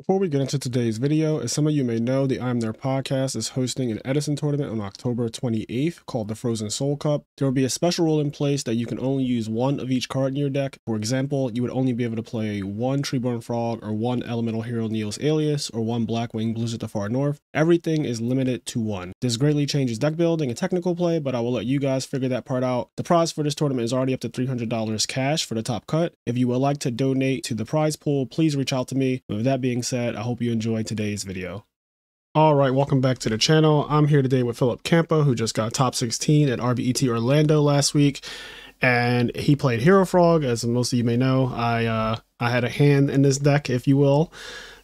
Before we get into today's video, as some of you may know, the IMNerd podcast is hosting an Edison tournament on October 28th called the Frozen Soul Cup. There will be a special rule in place that you can only use one of each card in your deck. For example, you would only be able to play one Treeborn Frog or one Elemental Hero Neos Alias or one Blackwing Blizzard of the Far North. Everything is limited to one. This greatly changes deck building and technical play, but I will let you guys figure that part out. The prize for this tournament is already up to $300 cash for the top cut. If you would like to donate to the prize pool, please reach out to me. With that being said, I hope you enjoyed today's video. All right, welcome back to the channel. I'm here today with Philip Kampa, who just got top 16 at RBET Orlando last week, and he played Hero Frog. As most of you may know, I uh, I had a hand in this deck, if you will.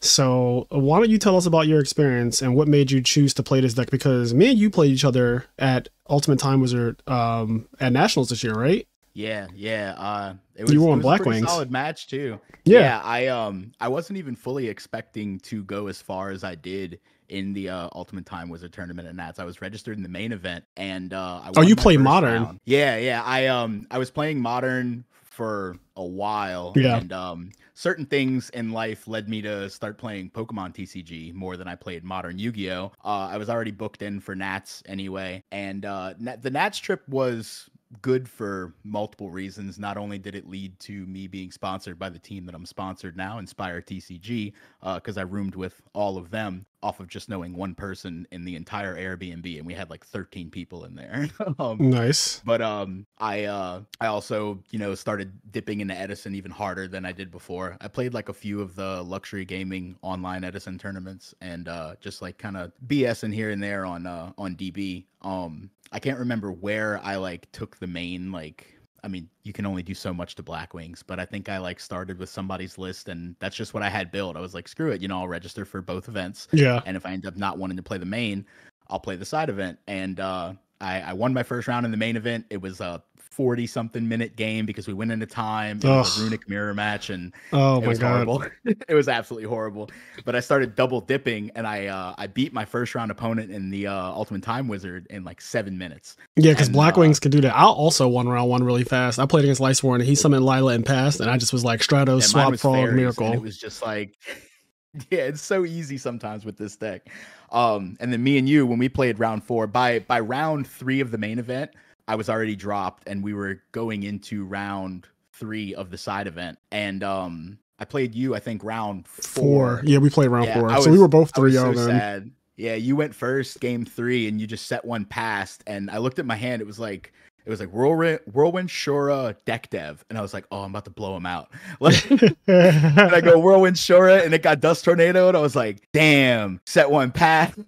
So why don't you tell us about your experience and what made you choose to play this deck? Because me and you played each other at Ultimate Time Wizard um, at Nationals this year, right? Yeah, yeah. Uh, it was, You were on Black Wings. solid match too. Yeah. I um I wasn't even fully expecting to go as far as I did in the uh, Ultimate Time Wizard tournament at Nats. I was registered in the main event, and uh, I Oh, won you play Modern. round. Yeah, yeah. I um I was playing Modern for a while, Yeah. and um certain things in life led me to start playing Pokemon TCG more than I played Modern Yu-Gi-Oh. Uh, I was already booked in for Nats anyway, and uh, the Nats trip was good for multiple reasons. Not only did it lead to me being sponsored by the team that I'm sponsored now, Inspire TCG, because I roomed with all of them off of just knowing one person in the entire Airbnb, and we had like 13 people in there. um, Nice. but um i uh i also you know started dipping into edison even harder than i did before i played like a few of the luxury gaming online edison tournaments and uh just like kind of bs in here and there on uh on db um I can't remember where I like took the main like I mean, you can only do so much to Black Wings, but I think I like started with somebody's list and that's just what I had built. I was like, screw it, you know, I'll register for both events. Yeah. And if I end up not wanting to play the main, I'll play the side event. And uh I, I won my first round in the main event. It was uh 40 something minute game because we went into time in the runic mirror match and oh my god. horrible. it was absolutely horrible. But i started double dipping and i uh, i beat my first round opponent in the uh, ultimate time wizard in like seven minutes. Yeah because black uh, wings can do that. I also won round one really fast. I played against lightsworn and he summoned Lyla and passed and i just was like stratos swap frog miracle. it was just like yeah it's so easy sometimes with this deck. Um and then me and you when we played round four by by round three of the main event I was already dropped, and we were going into round three of the side event, and um, I played you, I think, round Four. four. Yeah, we played round Yeah, four. So we were both I was 3 so then. sad. Yeah, you went first, game three, and you just set one past. And I looked at my hand; it was like it was like whirlwind, whirlwind Shura deck dev, and I was like, oh, I'm about to blow him out. Like, and I go whirlwind Shura, and it got dust tornado, and I was like, damn, set one path.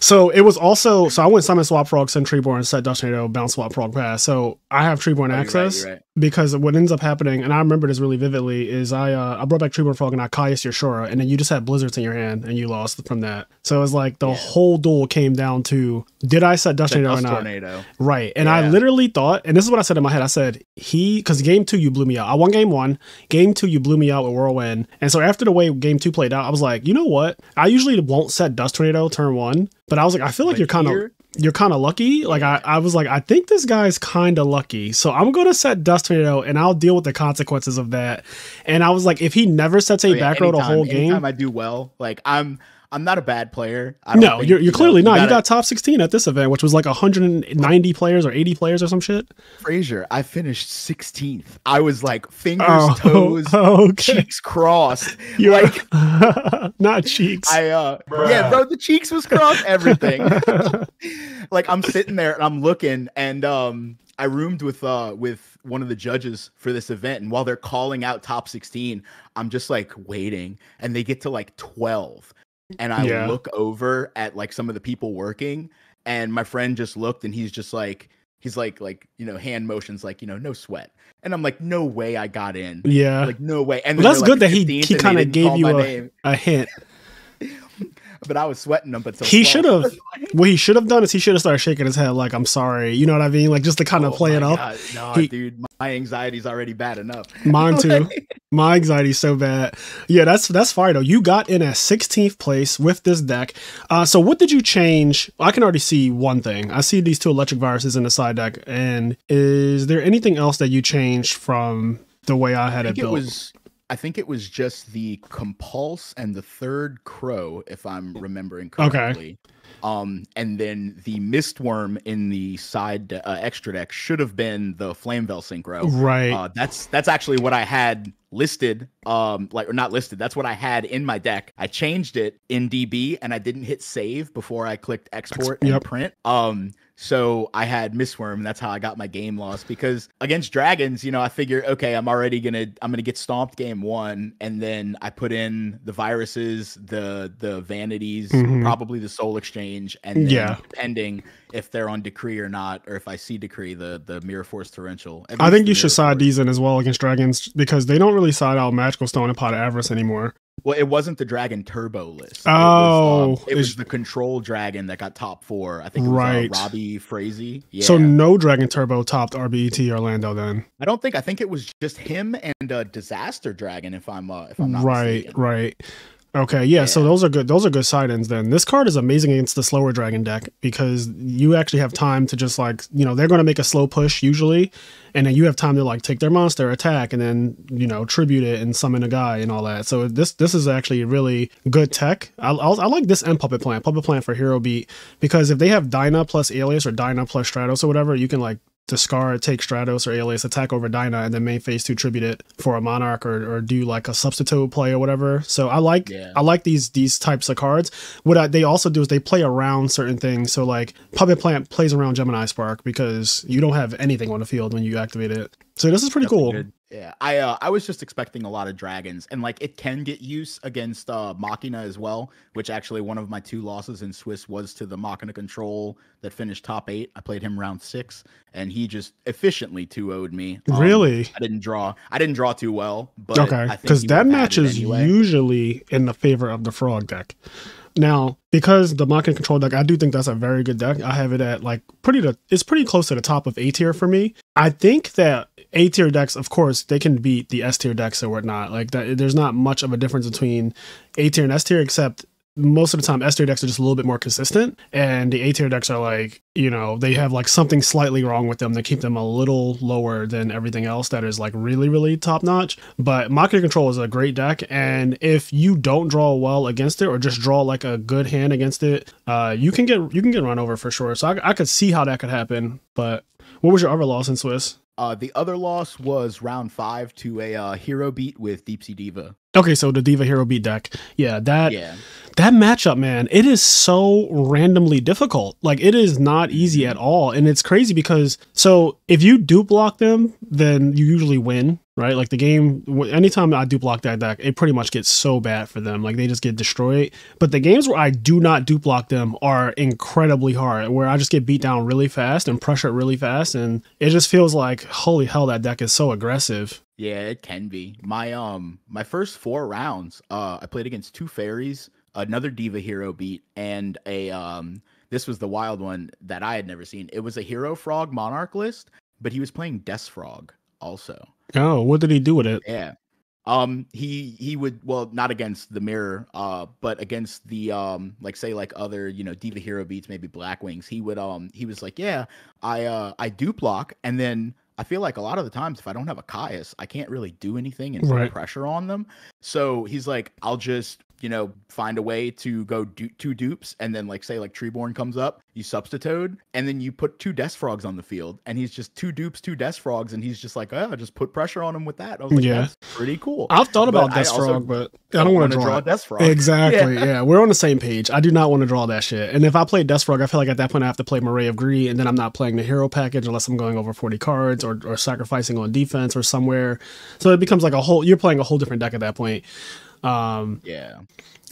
so it was also so I went Summon Swap Frog, Send Treeborn, set Dust Tornado, Bounce Swap Frog Pass. So I have Treeborn Oh, you're right, access you're right. because what ends up happening, and I remember this really vividly, is I uh, I brought back Treeborn Frog and I Caius your Shura, and then you just had Blizzards in your hand and you lost from that. So it was like the Yeah. whole duel came down to did I set Dust Set Tornado or not? tornado. Right. And I literally thought, and this is what I said in my head I said, he, because game two, you blew me out. I won game one. Game two, you blew me out with Whirlwind. And so after the way game two played out, I was like, you know what? I usually won't set Dust Tornado turn one, but I was like, I feel like But you're kind of. You're kind of lucky. Like I, I was like, I think this guy's kind of lucky. So I'm gonna set Dust Tornado, and I'll deal with the consequences of that. And I was like, if he never sets a Oh, yeah, back row the anytime- whole game, Anytime I do well, like I'm, I'm not a bad player. I don't no, think, you're, you're you know, clearly not. You gotta- got top 16 at this event, which was like 190 players or 80 players or some shit. Frazier, I finished 16th. I was like fingers, Oh, toes, okay. cheeks crossed. You're like not cheeks. I uh yeah, bro, the cheeks was crossed, everything. like I'm sitting there and I'm looking and um I roomed with uh with one of the judges for this event and while they're calling out top 16, I'm just like waiting and they get to like 12 and I Yeah. look over at like some of the people working and my friend just looked and he's just like he's like like you know hand motions like you know no sweat and i'm like no way i got in yeah, like no way and Well, that's they're, good like, that he- 15th he kinda gave you a- name. a hint. But i was sweating them but He should have. What he should have done is he should have started shaking his head like I'm sorry. You know what I mean? Like just to kind of play it up. no He- dude my anxiety's already bad enough Mine too. My anxiety's so bad. Yeah, that's that's fire though. You got in at 16th place with this deck. Uh, so what did you change? I can already see one thing. I see these two electric viruses in the side deck. And is there anything else that you changed from the way I had I it think it built? was I think it was just the compulse and the third crow, if I'm remembering correctly. Okay. Um, and then the mistworm in the side uh, extra deck should have been the Flamvell synchro. Right. Uh, that's that's actually what I had listed um like or not listed that's what i had in my deck i changed it in db and i didn't hit save before i clicked export and yep. print um so I had Mistworm, and that's how I got my game lost. Because against dragons, you know, I figure, okay, I'm already gonna I'm gonna get stomped game one, and then I put in the viruses, the the vanities, mm-hmm. probably the soul exchange, and then yeah. depending if they're on decree or not, or if I see decree, the the mirror force torrential. I think you should side these in as well against dragons because they don't really side out magical stone and pot of avarice anymore. Well, it wasn't the Dragon Turbo list. Oh, it was, um, it was the Control Dragon that got top four. I think it was uh, right. uh, Robbie Frazee. Yeah. So no Dragon Turbo topped RBET Orlando then. I don't think. I think it was just him and uh, Disaster Dragon. If I'm uh, if I'm not right, mistaken. right. Okay, yeah, yeah, so those are good. Those are good side ins. Then this card is amazing against the slower dragon deck because you actually have time to just like you know they're going to make a slow push usually, and then you have time to like take their monster attack and then you know tribute it and summon a guy and all that. So this this is actually really good tech. I, I, I like this and puppet plant, puppet plant for hero beat because if they have Dinah plus Alias or Dinah plus Stratos or whatever, you can like discard, take Stratos or Alias, attack over Dinah, and then main phase two tribute it for a Monarch or, or do like a substitute play or whatever. So I like yeah. I like these these types of cards. What I, they also do is they play around certain things. So like Puppet Plant plays around Gemini Spark because you don't have anything on the field when you activate it. So this is pretty That's cool. Good. Yeah, I uh, I was just expecting a lot of dragons, and like it can get use against uh, Machina as well. Which actually, one of my two losses in Swiss was to the Machina control that finished top eight. I played him round six, and he just efficiently two owed me. Um, really? I didn't draw. I didn't draw too well, but okay, because that match is anyway. usually in the favor of the frog deck. Now, because the Machina control deck, I do think that's a very good deck. I have it at like pretty to, it's pretty close to the top of A tier for me. I think that A tier decks, of course, they can beat the S tier decks or whatnot. Like that, there's not much of a difference between A tier and S tier, except most of the time S tier decks are just a little bit more consistent and the A tier decks are like, you know, they have like something slightly wrong with them that keep them a little lower than everything else that is like really, really top notch. But Machina Control is a great deck and if you don't draw well against it or just draw like a good hand against it, uh, you can get you can get run over for sure. So I, I could see how that could happen. But what was your other loss in Swiss? Uh, the other loss was round five to a uh, hero beat with Deep Sea Diva. Okay, so the Diva Hero Beat deck. Yeah, that yeah. that matchup, man, it is so randomly difficult. Like it is not easy at all. And it's crazy because so if you do block them, then you usually win, right? Like the game anytime I do block that deck, it pretty much gets so bad for them. Like they just get destroyed. But the games where I do not do block them are incredibly hard, where I just get beat down really fast and pressure really fast and it just feels like holy hell that deck is so aggressive. Yeah, it can be. My um my first four rounds, uh I played against two fairies, another diva hero beat, and a um this was the wild one that I had never seen. It was a hero frog monarch list, but he was playing Death Frog also. Oh, what did he do with it? Yeah. Um he he would well not against the mirror, uh, but against the um like say like other, you know, diva hero beats, maybe Black Wings, he would um he was like, Yeah, I uh I do block and then I feel like a lot of the times if I don't have a Caius, I can't really do anything and put right. pressure on them. So he's like, I'll just you know, find a way to go do two dupes, and then like say like Treeborn comes up, you substitute, and then you put two Death Frogs on the field, and he's just two dupes, two Death Frogs, and he's just like, oh, just put pressure on him with that. I was like, yeah, that's pretty cool. I've thought about Death Frog, but I don't want to draw, draw Death Frog. Exactly. Yeah. yeah. we're on the same page. I do not want to draw that shit. And if I play Death Frog, I feel like at that point I have to play Moray of Greed, and then I'm not playing the hero package unless I'm going over 40 cards or, or sacrificing on defense or somewhere. So it becomes like a whole. You're playing a whole different deck at that point. Um, yeah.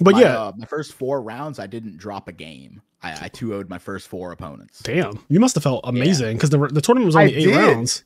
But my, yeah, uh, my first four rounds, I didn't drop a game. I, I two owed my first four opponents. Damn, you must have felt amazing because yeah. the the tournament was only I eight did. rounds.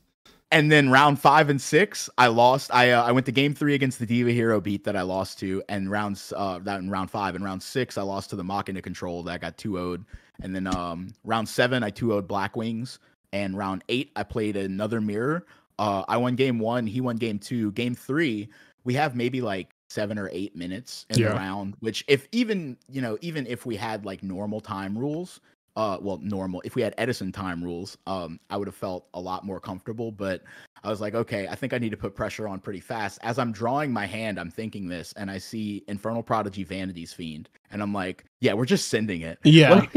And then round five and six, I lost. I uh, I went to game three against the Diva Hero beat that I lost to, and rounds uh that in round five and round six, I lost to the Machina control that I got two owed. And then um round seven, I two owed Black Wings, and round eight, I played another mirror. Uh, I won game one, he won game two. Game three, we have maybe like seven or eight minutes in yeah. the round, which if even you know, even if we had like normal time rules, uh, well, normal, if we had Edison time rules, um, I would have felt a lot more comfortable. But I was like, okay, I think I need to put pressure on pretty fast. As I'm drawing my hand, I'm thinking this, and I see Infernal Prodigy Vanity's Fiend, and I'm like, yeah, we're just sending it. Yeah.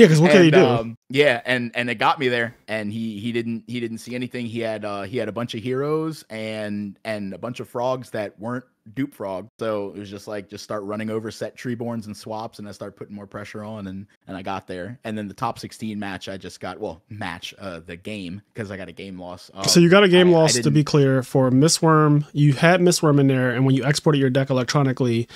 Yeah, because what can he do? Um, yeah, and and it got me there. And he he didn't he didn't see anything. He had uh he had a bunch of heroes and and a bunch of frogs that weren't dupe frog. So it was just like just start running over set treeborns and swaps, and I start putting more pressure on, and and I got there. And then the top sixteen match, I just got well match uh the game because I got a game loss. Uh, so you got a game I, loss I to be clear for Mistworm. You had Mistworm in there, and when you exported your deck electronically,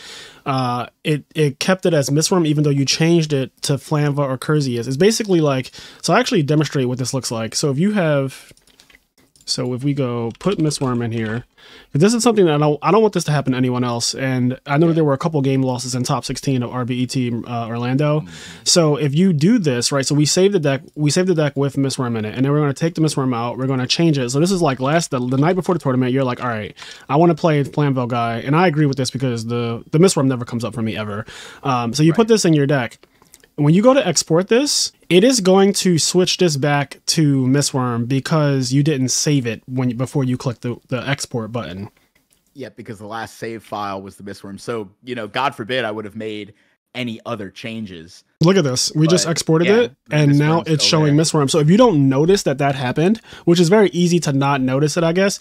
uh, it it kept it as Mistworm, even though you changed it to Flamvell Uruquizas. It's basically like so. I actually demonstrate what this looks like. So if you have so if we go put Mistworm in here, this is something that I don't, I don't want this to happen to anyone else. And I know there were a couple game losses in top 16 of RBET uh, Orlando. Mm-hmm. So if you do this, right, so we save the deck, we save the deck with Mistworm in it, and then we're going to take the Mistworm out, we're going to change it. So this is like last, the, the night before the tournament, you're like, all right, I want to play Flamvell guy. And I agree with this because the, the Mistworm never comes up for me ever. Um, so you right. put this in your deck when you go to export this, it is going to switch this back to Mistworm because you didn't save it when before you click the, the export button. Yeah, because the last save file was the Mistworm. So, you know, God forbid I would have made any other changes. Look at this. We but, just exported yeah, it and now it's showing there. Mistworm. So if you don't notice that that happened, which is very easy to not notice it, I guess,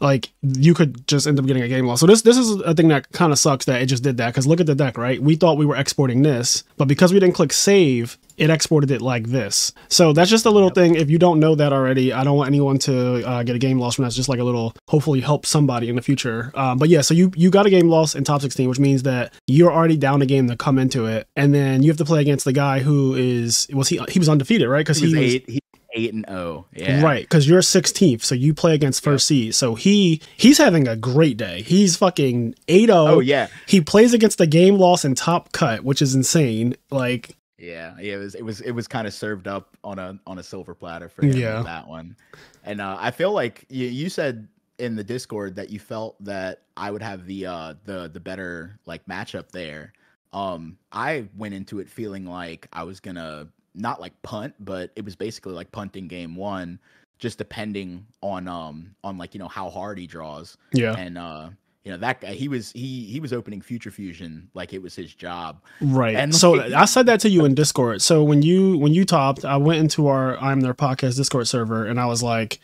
like you could just end up getting a game loss. So this this is a thing that kind of sucks that it just did that because look at the deck, right? We thought we were exporting this, but because we didn't click save, it exported it like this. So that's just a little yep. thing. If you don't know that already, I don't want anyone to uh, get a game loss from that. It's just like a little, hopefully help somebody in the future. Um, but yeah, so you you got a game loss in top 16, which means that you're already down a game to come into it, and then you have to play against the guy who is was he he was undefeated, right? Because he, he, was, was eight, he eight and. Oh, yeah, right. Because you're 16th, so you play against first seed. So he he's having a great day. He's fucking 8 0. Oh yeah. He plays against the game loss and top cut, which is insane. Like yeah, yeah, it was it was it was kind of served up on a on a silver platter for him yeah. that one. And uh, I feel like you, you said in the Discord that you felt that I would have the uh the the better like matchup there. Um I went into it feeling like I was going to not like punt, but it was basically like punting game 1 just depending on um on like you know how hard he draws. Yeah. And uh you know that guy he was he he was opening future fusion like it was his job. Right. And so like, i said that to you in discord. So when you when you topped i went into our IMNerd podcast discord server and i was like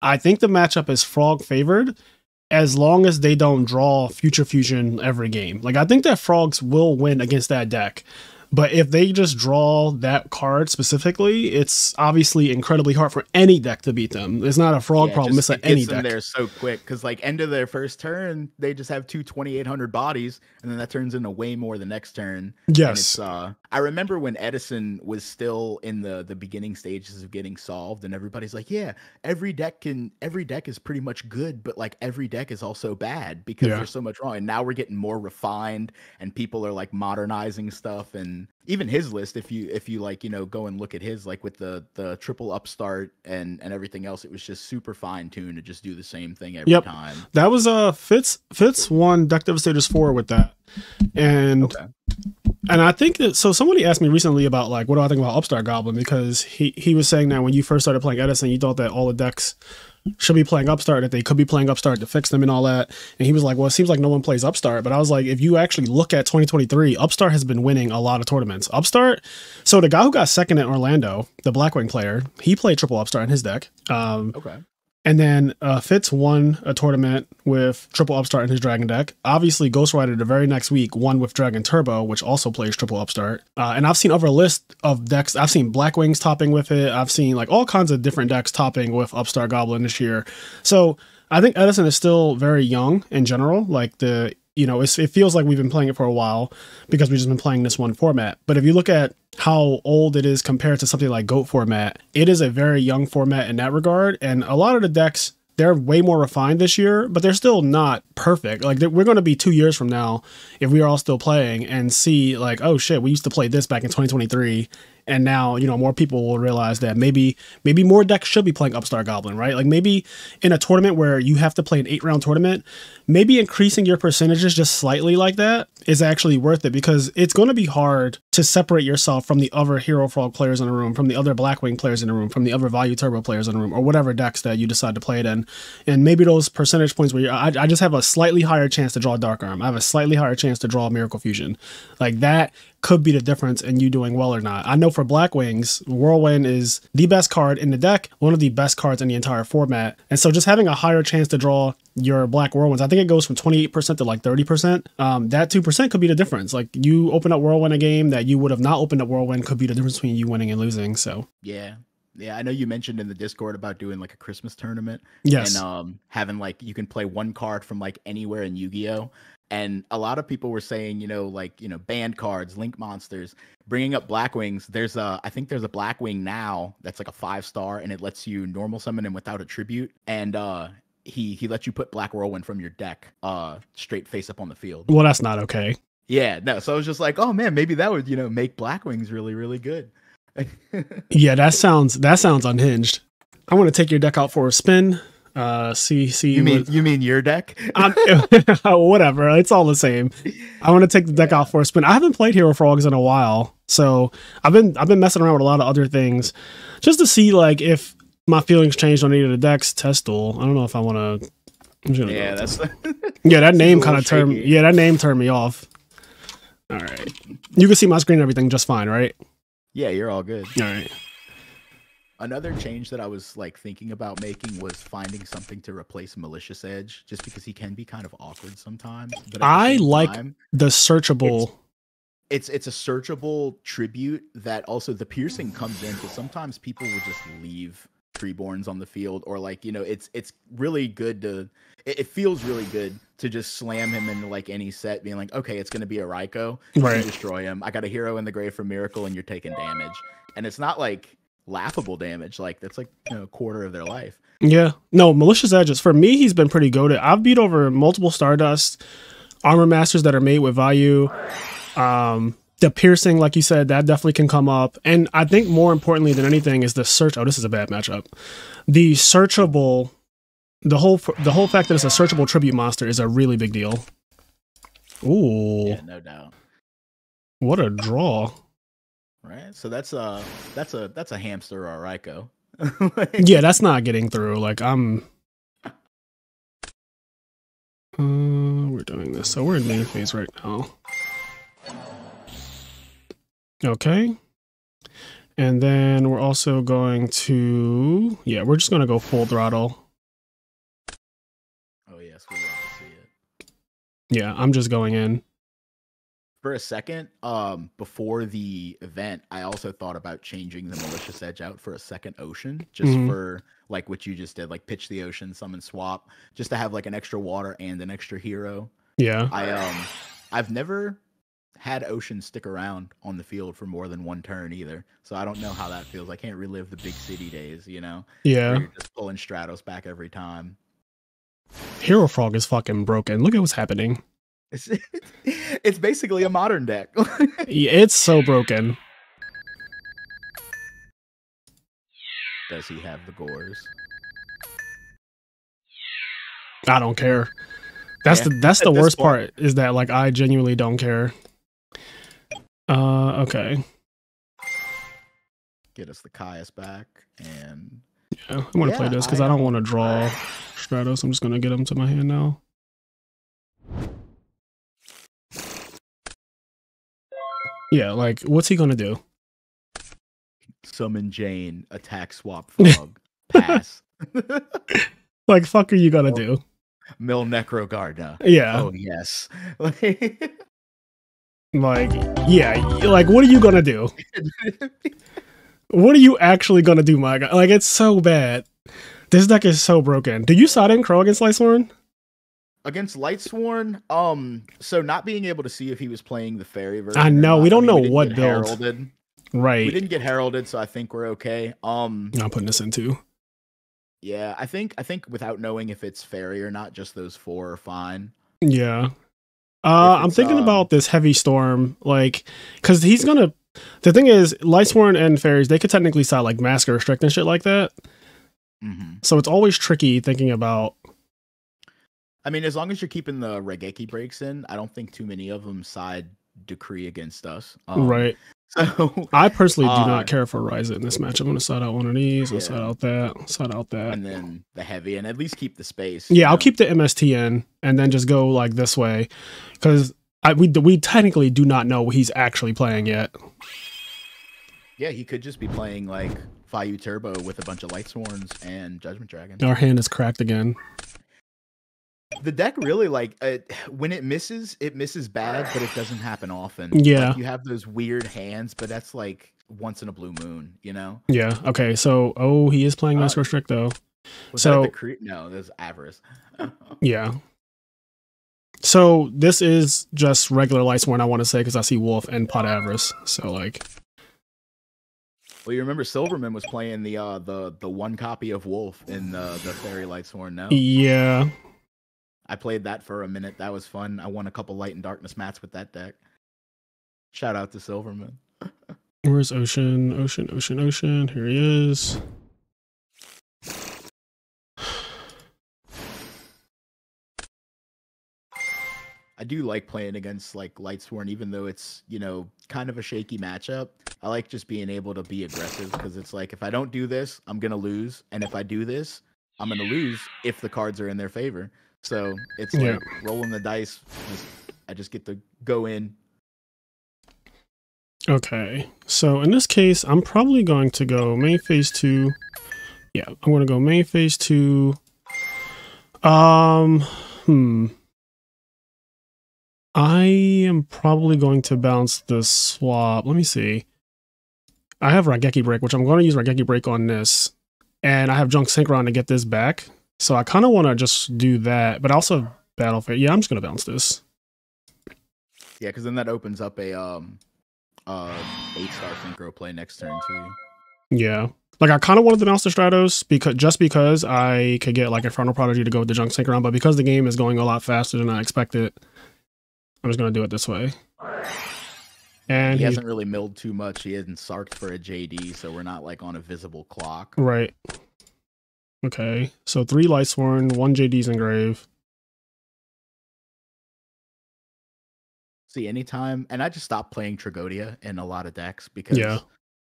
i think the matchup is frog favored as long as they don't draw future fusion every game. Like i think that frogs will win against that deck but if they just draw that card specifically, it's obviously incredibly hard for any deck to beat them. It's not a frog yeah, problem. Just, it's any deck. there so quick because like end of their first turn, they just have two 2800 bodies, and then that turns into way more the next turn. Yes. Uh, I remember when Edison was still in the the beginning stages of getting solved, and everybody's like, "Yeah, every deck can every deck is pretty much good, but like every deck is also bad because yeah. there's so much wrong." And now we're getting more refined, and people are like modernizing stuff and even his list if you if you like you know go and look at his like with the the triple upstart and and everything else it was just super fine tuned to just do the same thing every yep. time that was uh fitz fitz won deck devastators 4 with that and okay. and i think that so somebody asked me recently about like what do i think about upstart goblin because he he was saying that when you first started playing edison you thought that all the decks should be playing Upstart, that they could be playing Upstart to fix them and all that. And he was like, well, it seems like no one plays Upstart. But I was like, if you actually look at 2023, Upstart has been winning a lot of tournaments. Upstart, so the guy who got second at Orlando, the Blackwing player, he played triple Upstart in his deck. Um, okay. And then uh, Fitz won a tournament with triple upstart in his dragon deck. Obviously, Ghost Rider the very next week won with Dragon Turbo, which also plays triple upstart. Uh, and I've seen other lists of decks. I've seen Black Wings topping with it. I've seen like all kinds of different decks topping with Upstart Goblin this year. So I think Edison is still very young in general. Like the you know, it feels like we've been playing it for a while because we've just been playing this one format. But if you look at how old it is compared to something like GOAT format, it is a very young format in that regard. And a lot of the decks, they're way more refined this year, but they're still not perfect. Like we're going to be two years from now if we are all still playing and see like, oh shit, we used to play this back in 2023 and now you know more people will realize that maybe maybe more decks should be playing Upstart Goblin, right? Like maybe in a tournament where you have to play an eight round tournament, maybe increasing your percentages just slightly like that is actually worth it because it's going to be hard to separate yourself from the other Hero Frog players in the room, from the other Blackwing players in the room, from the other Value Turbo players in the room, or whatever decks that you decide to play it in. And maybe those percentage points where I, I just have a slightly higher chance to draw Dark Arm, I have a slightly higher chance to draw Miracle Fusion. Like that could be the difference in you doing well or not. I know for Black Wings, Whirlwind is the best card in the deck, one of the best cards in the entire format. And so just having a higher chance to draw your Black Whirlwinds, I think it goes from 28% to like 30%. Um, that 2% could be the difference. Like you open up Whirlwind a game that you would have not opened up Whirlwind could be the difference between you winning and losing. So yeah. Yeah, I know you mentioned in the Discord about doing like a Christmas tournament. Yes. And um having like you can play one card from like anywhere in Yu-Gi-Oh! And a lot of people were saying, you know, like, you know, band cards, link monsters, bringing up black wings There's a, I think there's a black wing now that's like a five star and it lets you normal summon him without a tribute. And, uh, he he lets you put Black Whirlwind from your deck uh straight face up on the field. Well, that's not okay. Yeah, no. So I was just like, oh man, maybe that would, you know, make black wings really, really good. yeah, that sounds that sounds unhinged. I want to take your deck out for a spin. Uh, see, see. You mean what, you mean your deck? whatever. It's all the same. I want to take the deck yeah. out for a spin. I haven't played Hero Frogs in a while, so I've been I've been messing around with a lot of other things, just to see like if my feelings changed on any of the decks. Testal. I don't know if I want to. Yeah, that's. yeah, that name kind of turned. Yeah, that name turned me off. All right, you can see my screen and everything just fine, right? Yeah, you're all good. All right. Another change that I was like thinking about making was finding something to replace Malicious Edge, just because he can be kind of awkward sometimes. But I like time, the searchable. It's, it's, it's a searchable tribute that also the piercing comes in because sometimes people will just leave Treeborns on the field, or like you know, it's it's really good to. It, it feels really good to just slam him into like any set, being like, okay, it's gonna be a Ryko, right? Destroy him. I got a hero in the grave for Miracle, and you're taking damage, and it's not like laughable damage. Like that's like you know, a quarter of their life. Yeah. No, malicious edges. For me, he's been pretty goaded. I've beat over multiple Stardust armor masters that are made with value. Um, the piercing, like you said, that definitely can come up. And I think more importantly than anything is the search. Oh, this is a bad matchup. The searchable, the whole the whole fact that it's a searchable tribute monster is a really big deal. Ooh. Yeah, no doubt. What a draw. Right. So that's a that's a that's a hamster or a Ryko. yeah, that's not getting through. Like I'm uh, we're doing this. So we're in main phase right now. Okay. And then we're also going to yeah, we're just gonna go full throttle. Oh yes, we want to see it. Yeah, I'm just going in for a second, um, before the event, I also thought about changing the malicious edge out for a second ocean, just mm-hmm. for like what you just did, like pitch the ocean, summon swap, just to have like an extra water and an extra hero. Yeah. I um I've never had ocean stick around on the field for more than one turn either. So I don't know how that feels. I can't relive the big city days, you know? Yeah. You're just pulling Stratos back every time. Hero Frog is fucking broken. Look at what's happening. It's, it's basically a modern deck. it's so broken. Does he have the Gorz? I don't care. That's yeah, the that's the worst part is that like I genuinely don't care. Uh okay. Get us the Caius back and Yeah, I want to yeah, play this because I, I, don't want to draw Stratos. I'm just gonna get him to my hand now. Yeah, like what's he gonna do? Summon Jain, attack swap frog, pass. like fuck are you gonna do? Mill Necro Gardna. Yeah. Oh yes. like yeah, like what are you gonna do? what are you actually gonna do, my guy? Like it's so bad. This deck is so broken. Do you side in Crow against Lightsworn? Against Lightsworn, um, so not being able to see if he was playing the fairy version. I know we don't I mean, know what build. Heralded. Right. We didn't get heralded, so I think we're okay. Um, not putting this into. Yeah, I think I think without knowing if it's fairy or not, just those four are fine. Yeah. Uh, I'm thinking um, about this heavy storm, like, because he's gonna The thing is, Lightsworn and Fairies, they could technically side like Mask or Restrict and shit like that. hmm So it's always tricky thinking about. I mean, as long as you're keeping the Raigeki breaks in, I don't think too many of them side decree against us. Um, right. So, I personally do uh, not care for Raiza in this match. I'm going to side out one of these. I'll side out that. Side out that. and then the heavy, and at least keep the space. Yeah, I'll know? keep the MSTN and then just go like this way, because I we we technically do not know what he's actually playing yet. Yeah, he could just be playing like Fayu Turbo with a bunch of Light Sworns and Judgment Dragon. Our hand is cracked again. The deck really like uh, when it misses, it misses bad, but it doesn't happen often. Yeah. like, you have those weird hands, but that's like once in a blue moon. You know? Yeah. Okay. So oh, he is playing Uh, Restrict though. So- cre- no, there's avarice. Yeah. So this is just regular Lightsworn. I want to say because I see Wolf and Pot Avarice. So like, well, you remember Silverman was playing the uh the the one copy of Wolf in the the Fairy Light Sworn. No, yeah. I played that for a minute. That was fun. I won a couple Light and Darkness mats with that deck. Shout out to Silverman. Where's Ocean? Ocean. Ocean. Ocean. Here he is. I do like playing against like Lightsworn, even though it's you know kind of a shaky matchup. I like just being able to be aggressive because it's like if I don't do this, I'm gonna lose, and if I do this, I'm gonna lose if the cards are in their favor. So it's Yeah. like rolling the dice. Just, I just get to go in. Okay. So in this case, I'm probably going to go main phase two. Yeah, I'm going to go main phase two. Um, hmm. I am probably going to bounce the swap. Let me see. I have Raigeki Break, which I'm going to use Raigeki Break on this. And I have Junk Synchron to get this back. So I kind of want to just do that. But also have Battle Fate. Yeah, I'm just going to bounce this. Yeah, because then that opens up a um uh eight star synchro play next turn too. Yeah. Like I kind of wanted to bounce the Stratos because just because I could get like Infernal Prodigy to go with the Junk Synchron, but because the game is going a lot faster than I expected, I'm just gonna do it this way. And he he's hasn't really milled too much. He hasn't sarked for a JD, so we're not like on a visible clock. right. Okay, so three Lightsworn, one JD's engrave. See, anytime, and I just stopped playing Tragodia in a lot of decks because, Yeah.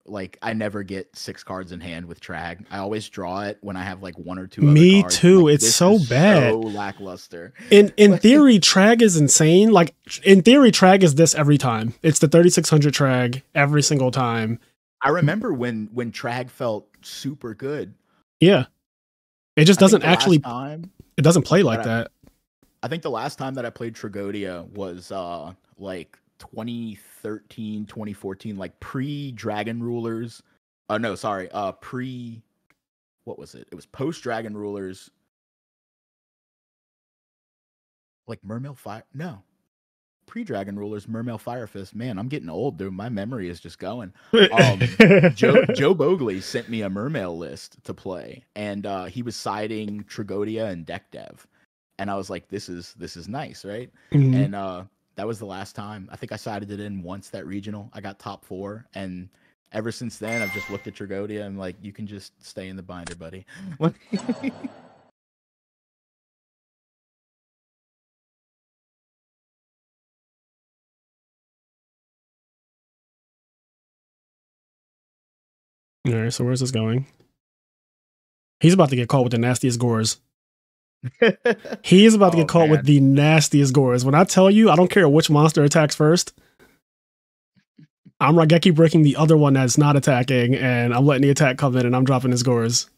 like, I never get six cards in hand with Trag. I always draw it when I have like one or two. other Me cards. too, Like, it's so bad. so lackluster. In in theory, Trag is insane. Like in theory, Trag is this every time. It's the 3600 Trag every single time. I remember when when Trag felt super good. Yeah. It just doesn't actually time. it doesn't play like that I- that. I think the last time that I played Tragodia was uh like 2013, 2014, like pre Dragon Rulers. Uh no, sorry, uh pre what was it? It was post Dragon Rulers. Like Mermail Fire no. Pre Dragon Rulers, Mermail Fire Fist. Man, I'm getting old, dude. My memory is just going. Um, Joe Joe Bogley sent me a Mermail list to play, and uh, he was siding Tragodia and Deck Dev, and I was like, "This is this is nice, right?" Mhm. And uh, that was the last time. I think I sided it in once that regional. I got top four, and ever since then, I've just looked at Tragodia and like, you can just stay in the binder, buddy. All right, so where's this going? He's about to get caught with the nastiest Gorz. He is about to Oh, get caught with the nastiest Gorz. When I tell you, I don't care which monster attacks first. I'm Raigeki breaking the other one that's not attacking, and I'm letting the attack come in, and I'm dropping his Gorz.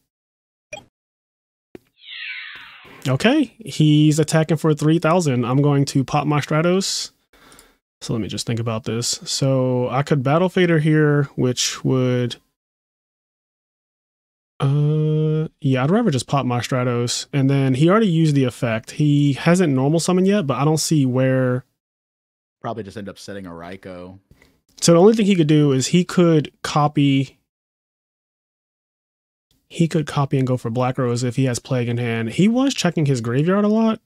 Okay, he's attacking for 3,000. I'm going to pop my Stratos. So let me just think about this. So I could Battle Fader here, which would uh, yeah, I'd rather just pop my Stratos. And then he already used the effect. He hasn't normal summon yet, but I don't see where. Probably just end up setting a Ryko. So the only thing he could do is he could copy. He could copy and go for Black Rose if he has Plague in hand. He was checking his graveyard a lot.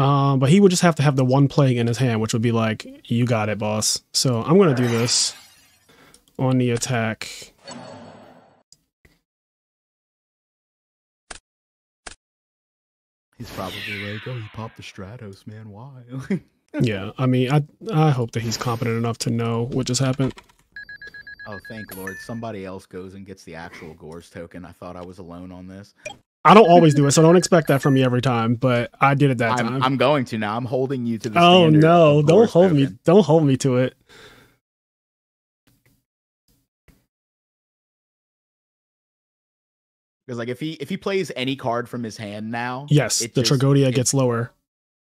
Um, but he would just have to have the one plague in his hand, which would be like, you got it, boss. So I'm gonna do this on the attack. He's probably like, oh, he popped the Stratos, man. Why? yeah, I mean, I I hope that he's competent enough to know what just happened. oh, thank Lord. Somebody else goes and gets the actual Gorz token. I thought I was alone on this. I don't always do it, so don't expect that from me every time. But I did it that I'm, time. I'm going to now. I'm holding you to the oh no! Don't Gores hold me! Don't hold me to it. Because like if he if he plays any card from his hand now, Yes, the just- Tragodia it- gets lower,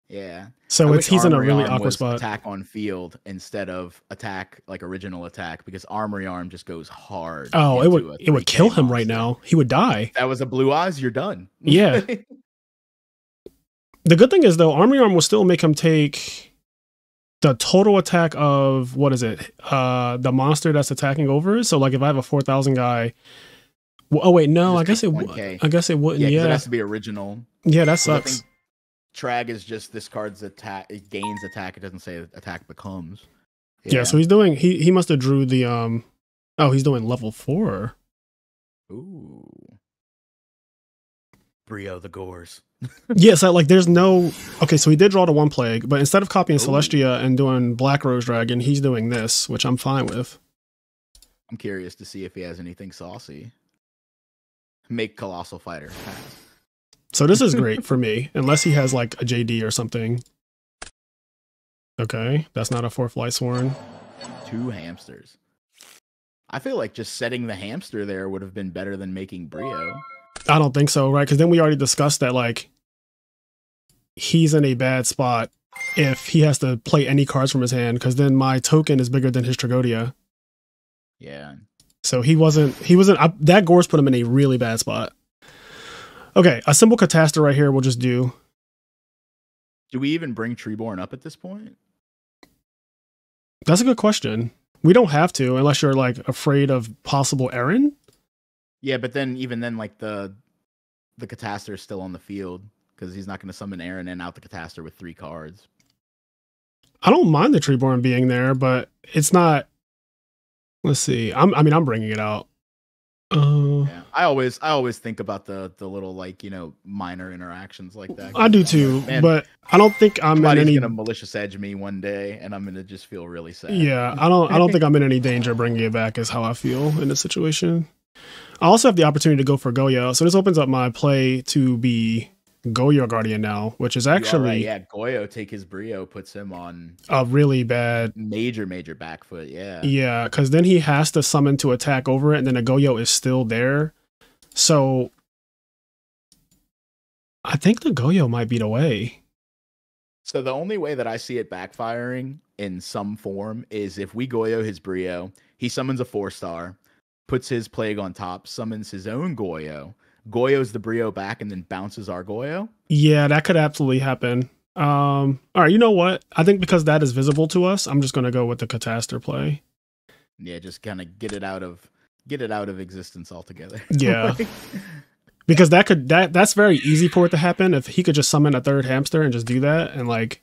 Yeah. so I it's he's in a really awkward spot. Attack on field instead of attack like original attack because Armory Arm just goes hard. Oh, it would it would kill him right now. He would die. That was a blue eyes. You're done. Yeah. The good thing is though, Armory Arm will still make him take the total attack of what is it? Uh the monster that's attacking over. So like if I have a four thousand guy. Well, oh wait, no, I guess it. would. 1K. I guess it yeah, wouldn't. 'cause Yeah, it has to be original. yeah, that 'Cause I sucks. think Trag is just this card's attack. It gains attack. It doesn't say attack becomes. Yeah. so he's doing. He he must have drew the um. Oh, he's doing level four. Ooh. Brio the Gores. yeah, so like there's no okay, so he did draw the one plague, but instead of copying Ooh. Celestia and doing Black Rose Dragon, he's doing this, which I'm fine with. I'm curious to see if he has anything saucy. Make Colossal Fighter. pass. So this is great for me, unless he has like a JD or something. Okay, that's not a four light sworn. Two hamsters. I feel like just setting the hamster there would have been better than making Brio. I don't think so, right? Because then we already discussed that like he's in a bad spot if he has to play any cards from his hand, because then my token is bigger than his Tragodia. Yeah. So he wasn't. He wasn't. I, that Gorz put him in a really bad spot. Okay, a simple catastor right here We'll just do. Do we even bring Treeborn up at this point? That's a good question. We don't have to unless you're like afraid of possible Aaron. Yeah, but then even then, like the the Catastor is still on the field because he's not going to summon Aaron and out the Catastor with three cards. I don't mind the Treeborn being there, but it's not. Let's see. I'm. I mean, I'm bringing it out. Uh, Yeah, I always I always think about the the little like you know minor interactions like that. I do too, but I don't think I'm in any. gonna malicious edge me one day, and I'm gonna just feel really sad. Yeah, I don't. I don't think I'm in any danger bringing it back. Is how I feel in this situation. I also have the opportunity to go for Goyo, so this opens up my play to be Goyo Guardian now, which is actually right, yeah. Goyo take his Brio puts him on a really bad. major major back foot. Yeah. Yeah, because then he has to summon to attack over it, and then a Goyo is still there. So I think the Goyo might be the way. So the only way that I see it backfiring in some form is if we Goyo his Brio, he summons a four star, puts his plague on top, summons his own Goyo, Goyo's the Brio back, and then bounces our Goyo. Yeah, that could absolutely happen. Um, all right, you know what? I think because that is visible to us, I'm just gonna go with the Catastor play. Yeah, just kind of get it out of get it out of existence altogether. Yeah. Like, because that could that that's very easy for it to happen if he could just summon a third hamster and just do that and like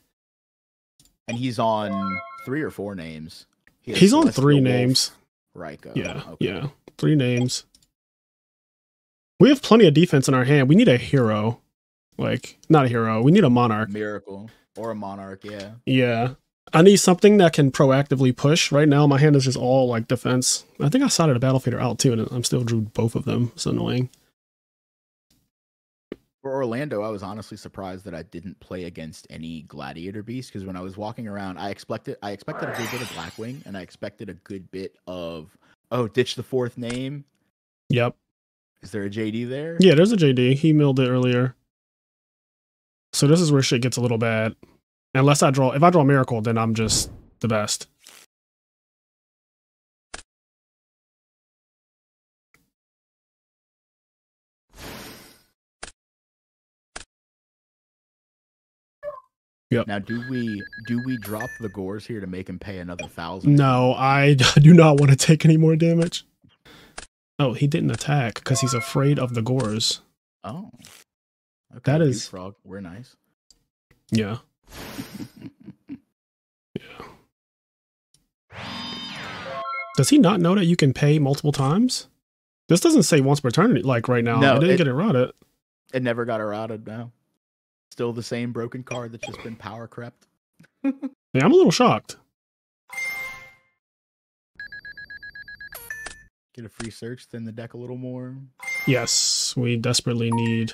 and he's on three or four names. He he's on three Wolf, names Ryko. yeah okay. yeah three names we have plenty of defense in our hand. We need a hero. Like not a hero. We need a monarch. Miracle or a Monarch, yeah. yeah. I need something that can proactively push. Right now my hand is just all like defense. I think i sided a battle fader out too and i'm still drew both of them. It's annoying. For Orlando, I was honestly surprised that I didn't play against any gladiator beast because when I was walking around, I expected I expected a good bit of Blackwing and I expected a good bit of oh, ditch the fourth name. yep Is there a JD there? Yeah, there's a JD. He milled it earlier. So this is where shit gets a little bad. Unless I draw, if I draw Miracle, then I'm just the best. Now, do we do we drop the Gorz here to make him pay another thousand? No, I do not want to take any more damage. Oh, he didn't attack because he's afraid of the Gorz. Oh, okay. That is- frog. We're nice. Yeah. yeah. Does he not know that you can pay multiple times? This doesn't say once per turn like right now. No, I didn't it- get it rotted. It never got eroded. No, still the same broken card that's just been power crept. Yeah, I'm a little shocked. Get a free search, thin the deck a little more. Yes, we desperately need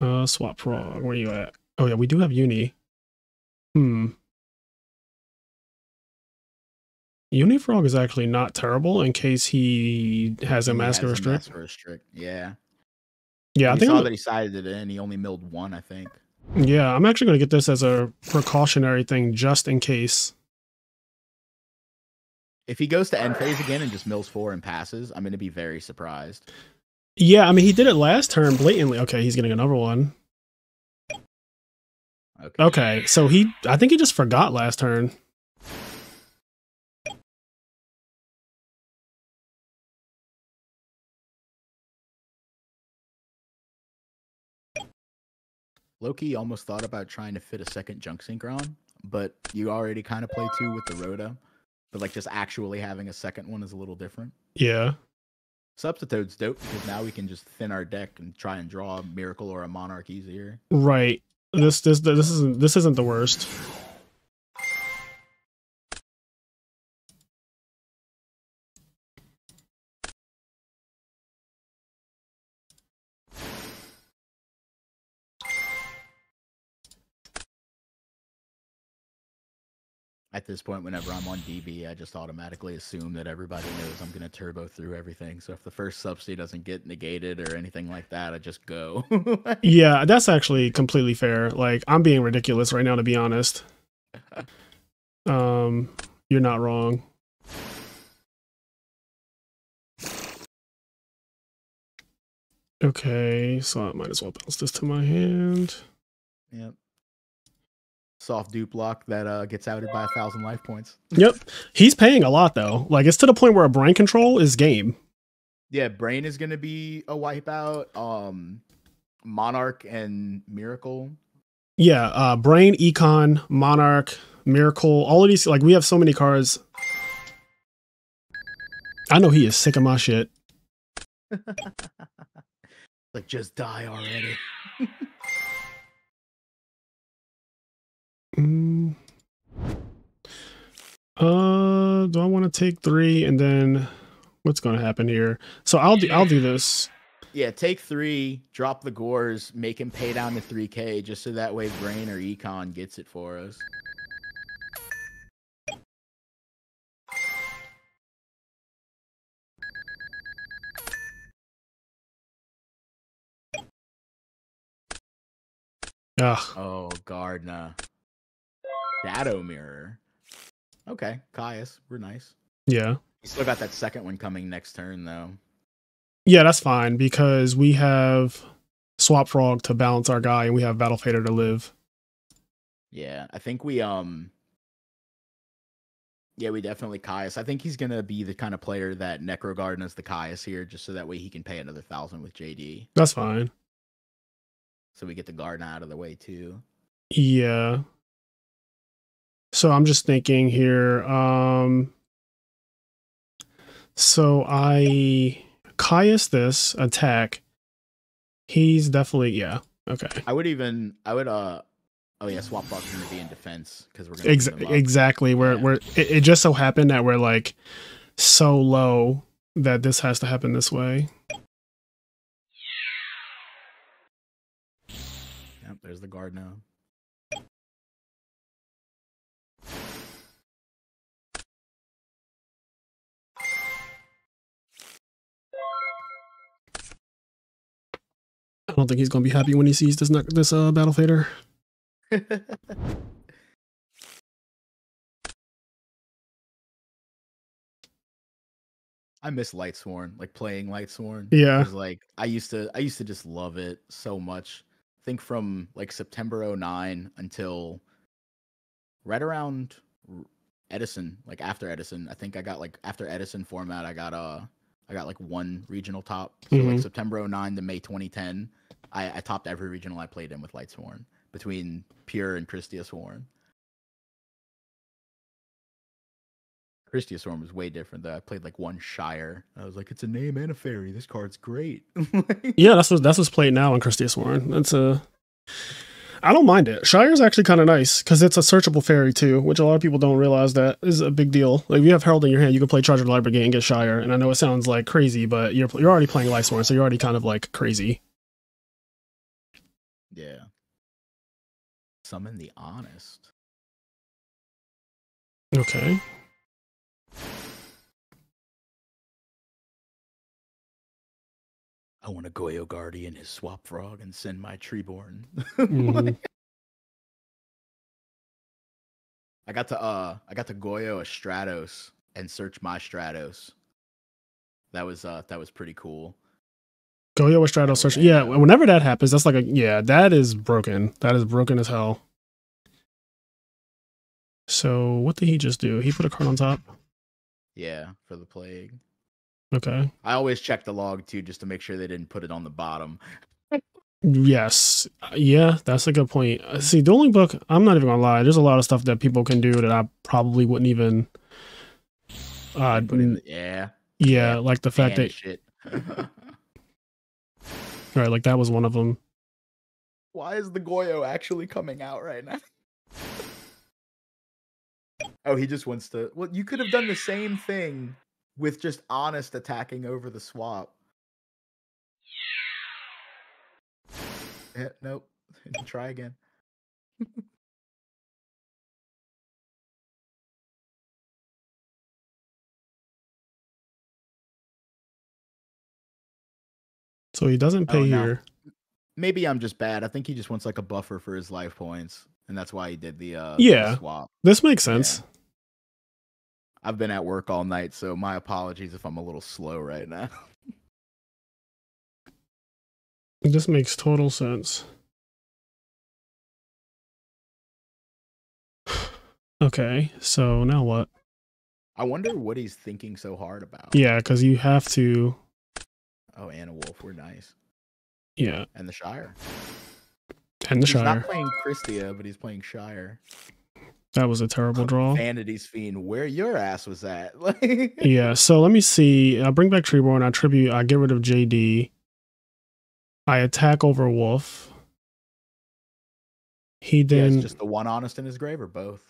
uh swap frog. Where you at? Oh yeah, we do have uni. Hmm. Uni Unifrog is actually not terrible in case he has a He master has a restrict. Master restrict. Yeah. Yeah, I I think saw I'm, that he sided it in. He only milled one, I think. yeah, I'm actually gonna get this as a precautionary thing just in case. If he goes to end phase again and just mills four and passes, I'm going to be very surprised. Yeah, I mean he did it last turn blatantly. Okay, he's getting another one. Okay. Okay, so he I think he just forgot last turn. Loki almost thought about trying to fit a second junk synchron, but you already kind of play two with the ROTA. But like just actually having a second one is a little different. Yeah. Substitoad's dope because now we can just thin our deck and try and draw a miracle or a monarch easier. Right. This this this isn't this isn't the worst. At this point, whenever I'm on DB, I just automatically assume that everybody knows I'm going to turbo through everything. So if the first subsidy doesn't get negated or anything like that, I just go. Yeah, that's actually completely fair. Like I'm being ridiculous right now to be honest. Um you're not wrong. Okay, so I might as well bounce this to my hand. yep. Soft dupe lock that uh, gets outed by a thousand life points. Yep. He's paying a lot though. Like it's to the point where a brain control is game. Yeah, Brain is going to be a wipeout. Um, Monarch and Miracle. Yeah, uh Brain, Econ, Monarch, Miracle, all of these like we have so many cards. I know he is sick of my shit. like, just die already. Uh, do I want to take three and then what's going to happen here? So I'll do I'll do this. Yeah, take three, drop the Gorz, make him pay down to 3k just so that way Brain or Econ gets it for us. Ugh. Oh, Gardna. Shadow Mirror. Okay, Caius, we're nice. Yeah. You still got that second one coming next turn, though. Yeah, that's fine because we have Swap Frog to balance our guy and we have Battle Fader to live. Yeah, I think we um Yeah, we definitely Caius. I think he's gonna be the kind of player that Necro Gardna is the Caius here, just so that way he can pay another thousand with JD. That's fine. So we get the Gardna out of the way too. Yeah. So I'm just thinking here. Um so I Caius this attack. He's definitely yeah. Okay. I would even I would uh oh yeah, swap box gonna be in defense because we're gonna Ex- leave him up. exactly. Where Yeah. where it, it just so happened that we're like so low that this has to happen this way. Yep, there's the guard now. Don't think he's gonna be happy when he sees this this uh, battle fader. I miss Lightsworn, like playing Lightsworn. Yeah, like I used to I used to just love it so much. I think from like September 09 until right around Edison, like after Edison, I think I got like after Edison format, I got uh I got like one regional top. So like Mhm. September 09 to May 2010, I, I topped every regional I played in with Lightsworn between Pure and Christia Sworn. Christia Sworn was way different though. I played like one Shire. I was like, it's a name and a fairy. This card's great. Yeah, that's what that's what's played now in Christia Sworn. That's a. I don't mind it. Shire's actually kind of nice because it's a searchable fairy too, which a lot of people don't realize that is a big deal. Like if you have Herald in your hand, you can play Treasure Library Gate and get Shire. And I know it sounds like crazy, but you're you're already playing Lightsworn, so you're already kind of like crazy. Yeah. Summon the honest. Okay. I want a Goyo Guardian, his swap frog, and send my Treeborn. Mhm. I got to uh I got to Goyo a Stratos and search my Stratos. That was uh that was pretty cool. Goyo Stratos search. Yeah, whenever that happens, that's like a yeah, that is broken. That is broken as hell. So what did he just do? He put a card on top. Yeah, for the plague. Okay. I always check the log too just to make sure they didn't put it on the bottom. Yes. Yeah, that's a good point. See, the only Book, I'm not even gonna lie. There's a lot of stuff that people can do that I probably wouldn't even. Uh, in the, yeah. yeah, like the fact that shit. right, like that was one of them. Why is the Goyo actually coming out right now? oh, he just wants to. Well, you could have done the same thing with just honest attacking over the swap. Yeah, eh, nope. Try again. So he doesn't Oh, pay no. here. Maybe I'm just bad. I think he just wants like a buffer for his life points, and that's why he did the uh Yeah. the swap. This makes sense. I've been at work all night, so my apologies if I'm a little slow right now. This makes total sense. Okay, so now what? I wonder what he's thinking so hard about. Yeah, because you have to. Oh, Anna Wolf, we're nice. Yeah, And the Shire. and the he's Shire. not playing Christia, but he's playing Shire. That was a terrible draw. Vanity's Fiend, where your ass was at. Yeah, so let me see. I bring back Treeborn. I tribute. I get rid of JD. I attack over Wolf. He then it's just the one honest in his grave, or both?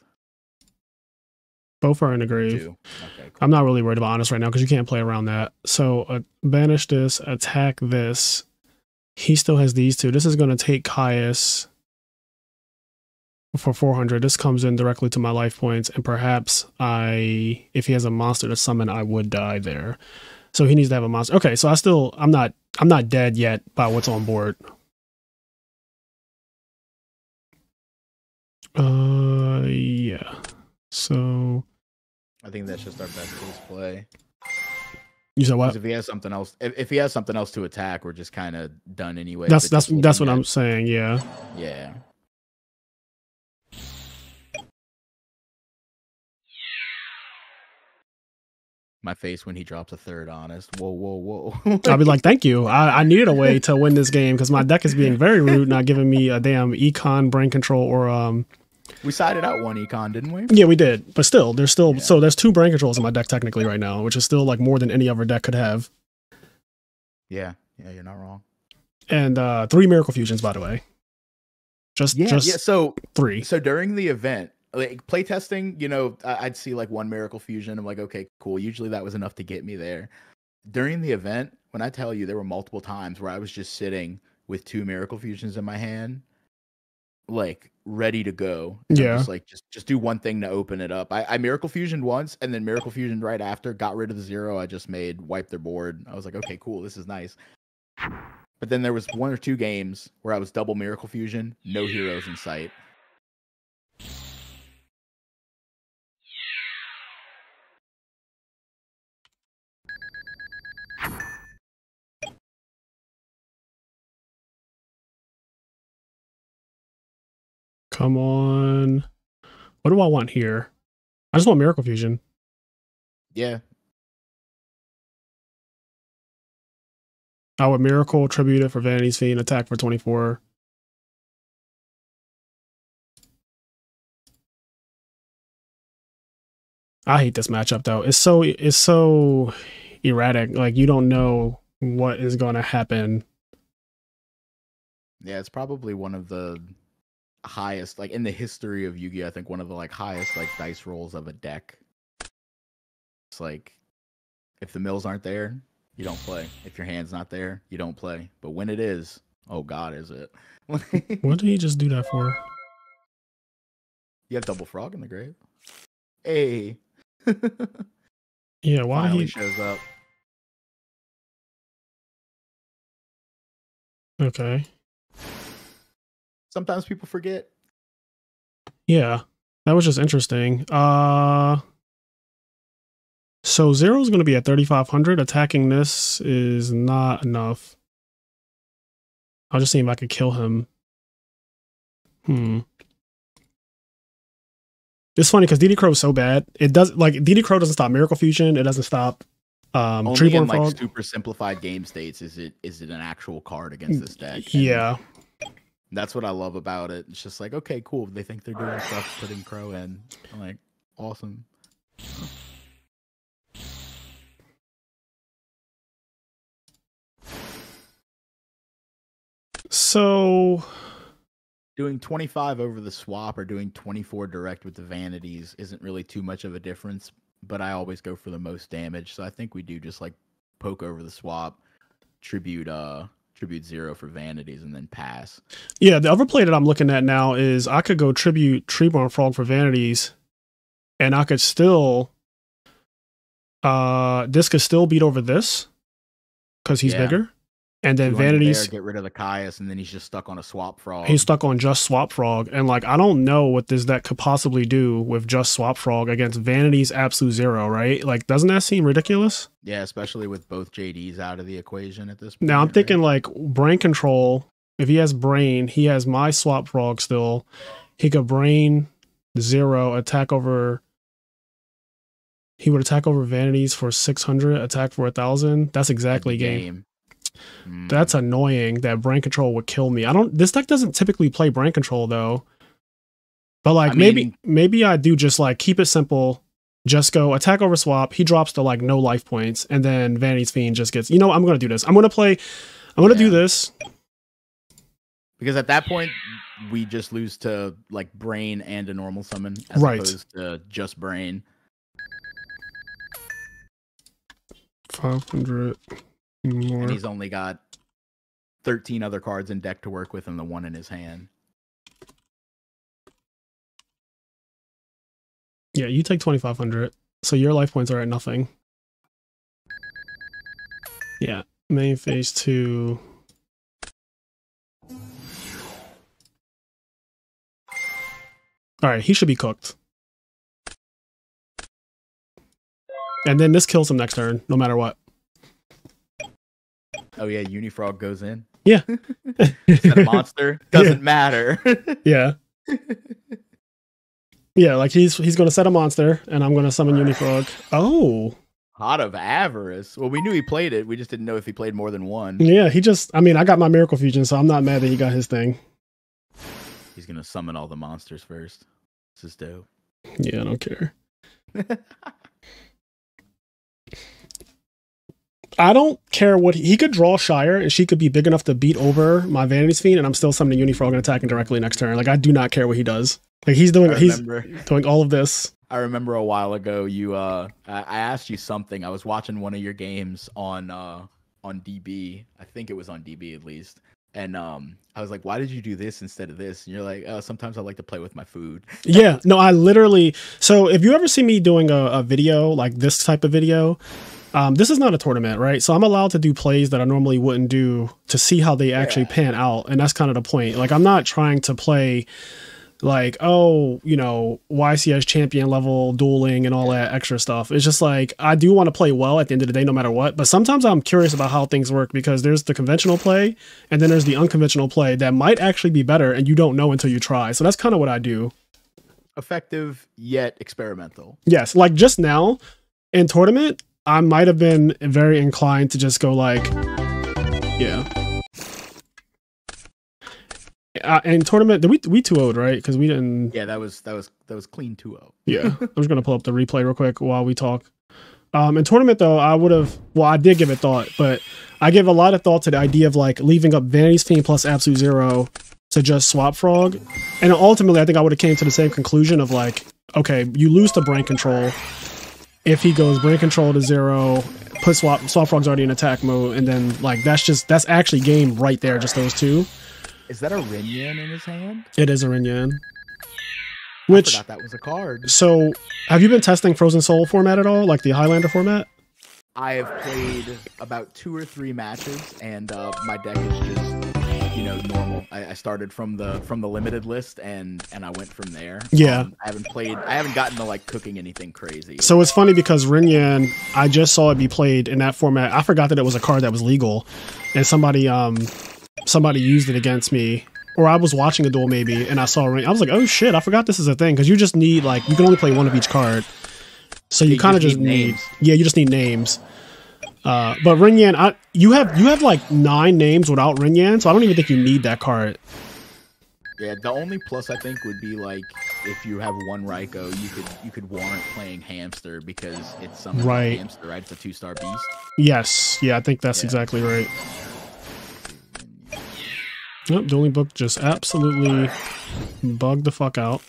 Both are in the grave. Okay, cool. I'm not really worried about honest right now because you can't play around that. So uh, banish this, attack this. He still has these two. This is going to take Caius for 400. This comes in directly to my life points, and perhaps I, if he has a monster to summon, I would die there. So he needs to have a monster. Okay, so I still, I'm not, I'm not dead yet by what's on board. Uh, yeah. So I think that's just our best case play. you said what? If he has something else, if, if he has something else to attack, we're just kind of done anyway. That's that's that's what I'm saying. Yeah. Yeah. My face when he drops a third honest. Whoa, whoa, whoa. I'll be like, thank you. I, I needed a way to win this game because my deck is being very rude, not giving me a damn econ, brain control, or um. We sided out one econ, didn't we? Yeah, we did, but still, there's still Yeah. so there's two brain controls in my deck technically right now, which is still like more than any other deck could have, Yeah, yeah, you're not wrong. and uh three miracle fusions by the way. Just Yeah, just yeah. So, three. so during the event, like playtesting, you know, I'd see like one miracle fusion. I'm like, okay, cool. Usually that was enough to get me there. During the event, when I tell you there were multiple times where I was just sitting with two miracle fusions in my hand, like ready to go. Yeah. Just like just just do one thing to open it up. I, I miracle fusioned once and then miracle fusion right after, got rid of the zero I just made, wiped their board. I was like, okay, cool, this is nice. But then there was one or two games where I was double miracle fusion, no heroes in sight. Come on. What do I want here? I just want Miracle Fusion. Yeah. I would Miracle, Tribute it for Vanity's Fiend, Attack for 24. I hate this matchup though. It's so it's so erratic. Like you don't know what is going to happen. Yeah, it's probably one of the highest, like in the history of Yu-Gi-Oh. I think one of the like highest like dice rolls of a deck. It's like if the mills aren't there, you don't play. If your hand's not there, you don't play. But when it is, oh god, is it? what did he just do that for? You have double frog in the grave. Hey. yeah, why Finally he shows up? Okay. Sometimes people forget. Yeah. That was just interesting. Uh so zero is going to be at 3500 attacking this is not enough. I'll just see if I could kill him. Hmm. It's funny because DD Crow is so bad. It does like DD Crow doesn't stop Miracle Fusion. It doesn't stop um Only Treeborn in like Frog. super simplified game states is it is it an actual card against this deck. And Yeah. That's what I love about it. It's just like, okay, cool. They think they're doing stuff, putting Crow in. I'm like, awesome. So Doing 25 over the swap or doing 24 direct with the vanities isn't really too much of a difference, but I always go for the most damage. So I think we do just like poke over the swap, tribute uh tribute zero for vanities and then pass. yeah, the other play that I'm looking at now is I could go tribute Treeborn Frog for vanities, and I could still uh this could still beat over this because he's Yeah. bigger. And then 200 vanities there, get rid of the Caius, and then he's just stuck on a swap frog. he's stuck on just swap frog and like i don't know what this deck could possibly do with just swap frog against vanity's absolute zero right like doesn't that seem ridiculous yeah, especially with both JDs out of the equation at this point. now i'm right? thinking like brain control if he has brain he has my swap frog still he could brain zero attack over he would attack over vanities for 600 attack for a thousand that's exactly game Mm. That's annoying that brain control would kill me. I don't this deck doesn't typically play brain control though. But like I maybe mean- maybe I do just like keep it simple. Just go attack over swap. He drops to like no life points, and then Vanity's Fiend just gets. You know, I'm gonna do this. I'm gonna play. I'm gonna do this. because at that point we just lose to like brain and a normal summon as Right. opposed to just brain. Five hundred more. And he's only got 13 other cards in deck to work with and the one in his hand. Yeah, you take twenty five hundred. So your life points are at nothing. Yeah, main phase two. All right, he should be cooked. And then this kills him next turn, no matter what. Oh yeah, Unifrog goes in. Yeah. Is that a monster? Doesn't matter. yeah. Yeah, like he's he's gonna set a monster, and I'm gonna summon Unifrog. Oh, Pot of Avarice. Well, we knew he played it. We just didn't know if he played more than one. yeah. He just, I mean, I got my Miracle Fusion, so I'm not mad that he got his thing. He's gonna summon all the monsters first. This is dope. Yeah, I don't care. I don't care what he, he could draw Shire, and she could be big enough to beat over my Vanity's Fiend, and I'm still summoning Unifrog and attacking directly next turn. Like I do not care what he does. Like he's doing, he's doing all of this. I remember a while ago you uh I, asked you something. I was watching one of your games on uh on DB. I think it was on DB at least. And um I was like, why did you do this instead of this? And you're like, uh, sometimes I like to play with my food. Yeah, no, I literally. So if you ever see me doing a, a video like this type of video, um, this is not a tournament, right? So I'm allowed to do plays that I normally wouldn't do to see how they actually Yeah. pan out, and that's kind of the point. Like I'm not trying to play like oh you know YCS champion level dueling and all that extra stuff. It's just like I do want to play well at the end of the day, no matter what. But sometimes I'm curious about how things work because there's the conventional play and then there's the unconventional play that might actually be better, and you don't know until you try. So that's kind of what I do. Effective yet experimental. Yes, like just now in tournament, I might have been very inclined to just go like, yeah. uh, in tournament, did we we two would right? Because we didn't. Yeah, that was that was that was clean 2-0. Yeah, I'm just gonna pull up the replay real quick while we talk. Um, in tournament though, I would have. Well, I did give it thought, but I give a lot of thought to the idea of like leaving up Vanity's Fiend plus Absolute Zero to just swap Frog, and ultimately, I think I would have came to the same conclusion of like, okay, you lose the brain control. If he goes brain control to zero, put swap swap frog's already in attack mode, and then like that's just that's actually game right there, just those two. Is that a Rinyan in his hand? It is a Rinyan. I Which forgot that was a card. so have you been testing Frozen Soul format at all, like the Highlander format? I have played about two or three matches, and uh, my deck is just you know normal. I, I started from the from the limited list, and and I went from there. Yeah. Um, I haven't played. I haven't gotten to like cooking anything crazy. So it's funny because Rinyan, I just saw it be played in that format. I forgot that it was a card that was legal, and somebody um somebody used it against me, or I was watching a duel maybe, and I saw Rin. I was like, oh shit, I forgot this is a thing because you just need like you can only play one of each card, so you You kind of just just need need yeah, you just need names. Uh, but Rinyan, I you have you have like nine names without Rinyan, so I don't even think you need that card. Yeah, the only plus I think would be like if you have one Ryko, you could you could warrant playing Hamster because it's some Right. Hamster, right? It's a two star beast. Yes, yeah, I think that's Yeah. exactly right. Yep, Dueling Book just absolutely bugged the fuck out.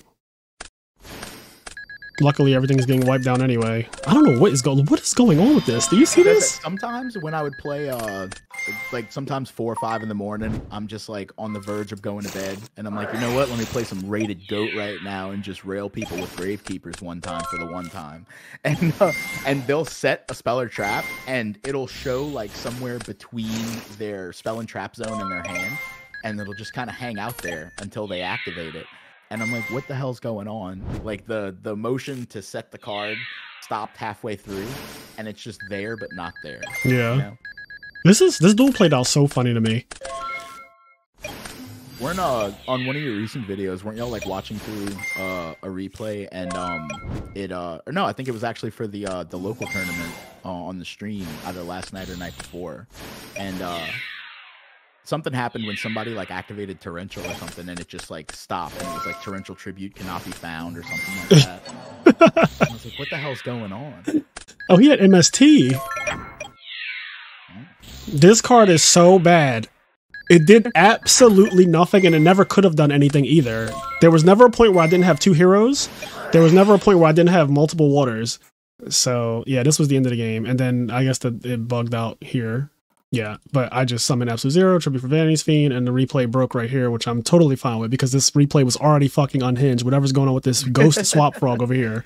Luckily, everything's getting wiped down anyway. I don't know what is going. What is going on with this? Do you see this? Sometimes when I would play, uh, like sometimes four or five in the morning, I'm just like on the verge of going to bed, and I'm like, you know what? Let me play some rated goat right now and just rail people with gravekeepers one time for the one time, and uh, and they'll set a spell or trap, and it'll show like somewhere between their spell and trap zone and their hand, and it'll just kind of hang out there until they activate it. And I'm like, what the hell's going on? Like the the motion to set the card stopped halfway through, and it's just there but not there. Yeah. You know? This is this duel played out so funny to me. Weren't uh on one of your recent videos, weren't y'all like watching through uh a replay and um it uh or no, I think it was actually for the uh the local tournament uh, on the stream either last night or night before, and uh something happened when somebody like activated torrential or something and it just like stopped and it was like torrential tribute cannot be found or something like that. I was like, what the hell's going on? Oh, he had MST. This card is so bad. It did absolutely nothing and it never could have done anything either. There was never a point where I didn't have two heroes. There was never a point where I didn't have multiple waters. So, yeah, this was the end of the game. And then I guess that it bugged out here. Yeah, but I just summoned Absolute Zero, Tribute for Vanity's Fiend, and the replay broke right here, which I'm totally fine with because this replay was already fucking unhinged. Whatever's going on with this ghost swap frog over here.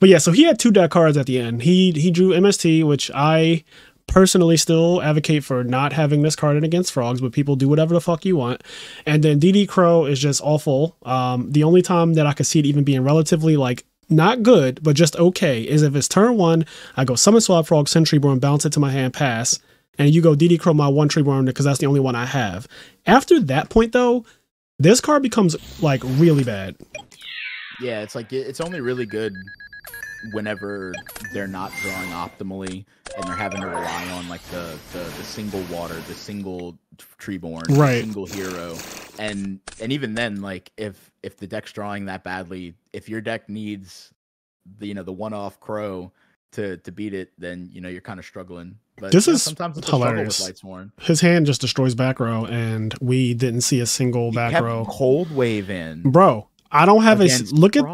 But yeah, so he had two deck cards at the end. He he drew MST, which I personally still advocate for not having this card in against frogs, but people do whatever the fuck you want. And then DD Crow is just awful. Um, the only time that I could see it even being relatively like not good, but just okay, is if it's turn one, I go summon Swap Frog, send Treeborn, bounce it to my hand, pass, and you go DD Crow my one Treeborn because that's the only one I have. After that point though, this card becomes like really bad. Yeah, it's like it- it's only really good whenever they're not drawing optimally and they're having to rely on like the the, the single water, the single treeborn, the Right. single hero, and and even then, like if if the deck's drawing that badly, if your deck needs the you know the one off crow to to beat it, then you know you're kind of struggling. But This you know, is sometimes it's hilarious. a struggle with Lightsworn. His hand just destroys back row, and we didn't see a single He back row. cold wave in. Bro, I don't have a look at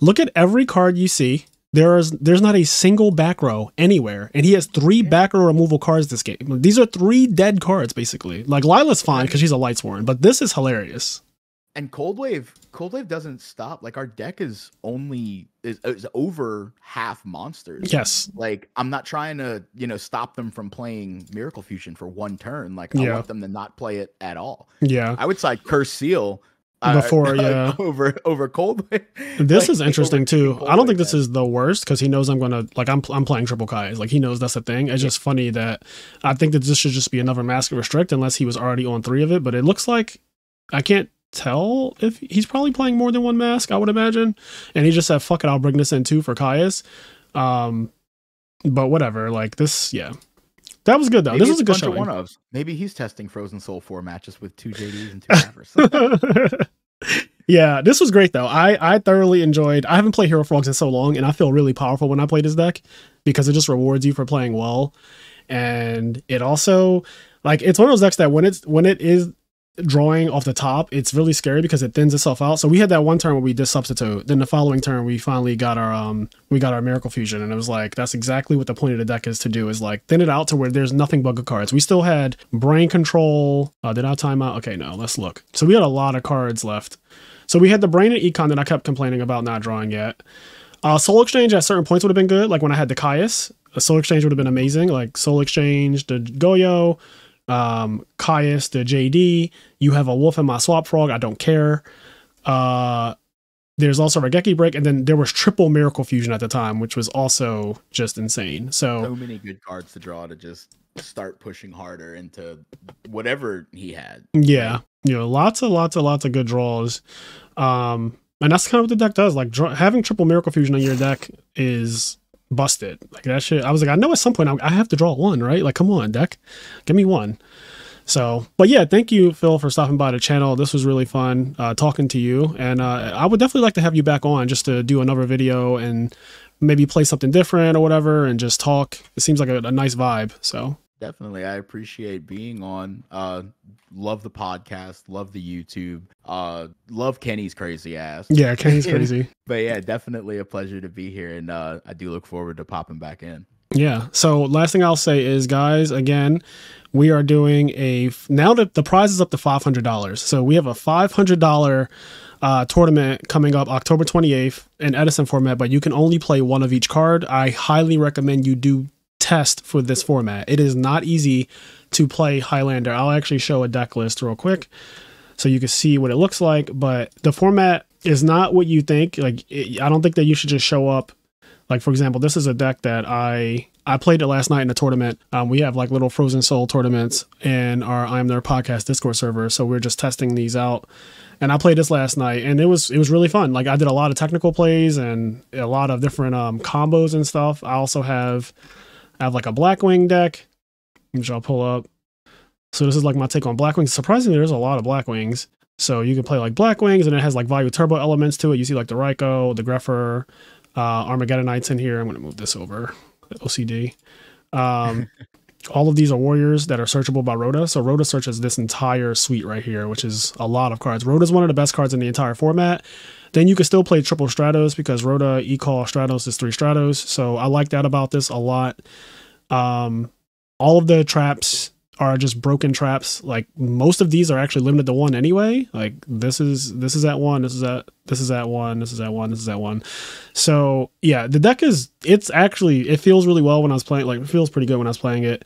look at every card you see. There is there's not a single back row anywhere, and he has three back row removal cards this game. These are three dead cards basically. Like Lyla's fine because she's a Lightsworn, but this is hilarious. And cold wave cold wave doesn't stop like our deck is only is, is over half monsters Yes, like i'm not trying to you know stop them from playing miracle fusion for one turn like i Yeah. want them to not play it at all yeah. i would side curse seal uh, Before, yeah. over over cold wave This Like, is interesting too. I don't think this deck. is the worst because he knows I'm gonna like I'm I'm playing triple Caius. Like he knows that's a thing. It's just funny that I think that this should just be another mask restrict unless he was already on three of it. But it looks like I can't tell if he's probably playing more than one mask. I would imagine, and he just said fuck it, I'll bring this in too for Caius. Um, but whatever. Like this, yeah. That was good though. Maybe this was a good showing. one-ofs. Maybe he's testing Frozen Soul 4 matches with two JDs and two Mavericks. yeah, this was great though. I I thoroughly enjoyed. I haven't played Hero Frogs in so long, and I feel really powerful when I play this deck because it just rewards you for playing well, and it also like it's one of those decks that when it's when it is drawing off the top, it's really scary because it thins itself out. So we had that one turn where we did Substitoad. Then the following turn we finally got our um we got our miracle fusion and it was like that's exactly what the point of the deck is to do is like thin it out to where there's nothing but good cards. We still had brain control. Uh, did I time out? Okay, no, let's look. So we had a lot of cards left. So we had the brain and econ that I kept complaining about not drawing yet. Uh, Soul Exchange at certain points would have been good. Like when I had the Caius, a Soul Exchange would have been amazing. Like Soul Exchange, the Goyo, um, Caius, the JD. You have a wolf in my swap frog. I don't care. Uh, there's also Raigeki Break, and then there was triple Miracle Fusion at the time, which was also just insane. So, so many good cards to draw to just start pushing harder into whatever he had. Yeah, you know, lots and lots and lots of good draws. Um, and that's kind of what the deck does. Like draw, having triple Miracle Fusion on your deck is busted. Like that shit. I was like, I know at some point I, have to draw one, right? Like, come on, deck, give me one. So, but yeah, thank you, Phil, for stopping by the channel. This was really fun uh, talking to you, and uh, I would definitely like to have you back on just to do another video and maybe play something different or whatever, and just talk. It seems like a, a nice vibe. So definitely, I appreciate being on. Uh, love the podcast, love the YouTube, uh, love Kenny's crazy ass. Yeah, Kenny's crazy. but yeah, definitely a pleasure to be here, and uh, I do look forward to popping back in. Yeah. So last thing I'll say is, guys, again, we are doing a now that the prize is up to five hundred dollars. So we have a five hundred dollar uh, tournament coming up October twenty eighth in Edison format, but you can only play one of each card. I highly recommend you do test for this format. It is not easy to play Highlander. I'll actually show a deck list real quick so you can see what it looks like. But the format is not what you think. Like it, I don't think that you should just show up like for example, this is a deck that I I played it last night in a tournament. Um, we have like little Frozen Soul tournaments in our IMNerd podcast Discord server, so we're just testing these out. And I played this last night, and it was it was really fun. Like I did a lot of technical plays and a lot of different um, combos and stuff. I also have I have like a Blackwing deck, which I'll pull up. So this is like my take on Blackwings. Surprisingly, there's a lot of Blackwings. So you can play like Blackwings, and it has like value turbo elements to it. You see like the Ryko, the Grepher, uh, Armageddon Knights in here. I'm going to move this over. OCD. Um, all of these are warriors that are searchable by ROTA. So ROTA searches this entire suite right here, which is a lot of cards. ROTA's one of the best cards in the entire format. Then you can still play triple Stratos because ROTA E-Call Stratos is three Stratos. So I like that about this a lot. Um, all of the traps are just broken traps. Like most of these are actually limited to one anyway. Like this is this is at one, this is at this is at one, this is at one, this is at one. So yeah, the deck is it's actually it feels really well when I was playing. Like it feels pretty good when I was playing it.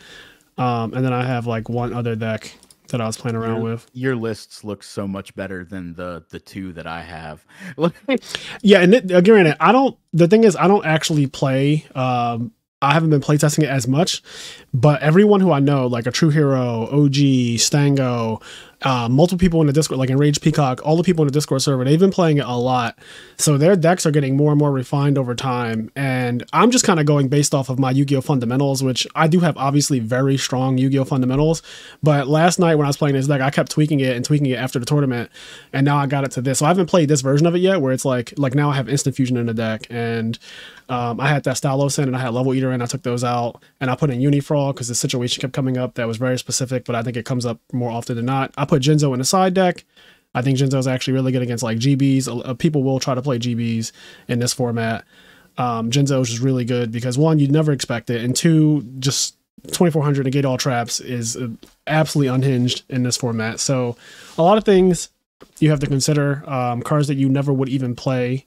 Um, and then I have like one other deck that I was playing around your, with. Your lists look so much better than the the two that I have. yeah, and it, again, I don't. The thing is, I don't actually play. Um, I haven't been playtesting it as much, but everyone who I know, like a True Hero, OG, Stango, uh, multiple people in the Discord, like Enraged Peacock, all the people in the Discord server, they've been playing it a lot. So their decks are getting more and more refined over time. And I'm just kind of going based off of my Yu Gi Oh! fundamentals, which I do have obviously very strong Yu Gi Oh! fundamentals. But last night when I was playing this deck, I kept tweaking it and tweaking it after the tournament. And now I got it to this. So I haven't played this version of it yet, where it's like, like now I have Instant Fusion in the deck. And um, I had that Stalos in and I had Level Eater and I took those out. And I put in Unifrog because the situation kept coming up that was very specific, but I think it comes up more often than not. I put Jinzo in the side deck. I think Jinzo is actually really good against like GBs. People will try to play GBs in this format. Um, Jinzo is just really good because one, you'd never expect it, and two, just 2400 negate all traps is uh, absolutely unhinged in this format. So, a lot of things you have to consider. Um, cards that you never would even play